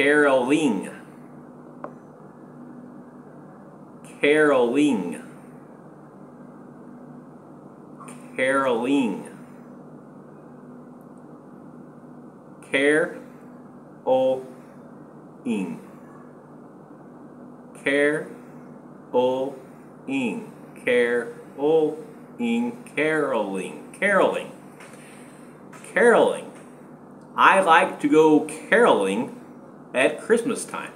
caroling caroling caroling care o ing. Care o ing. Care o ing. Caroling caroling caroling I like to go caroling at Christmas time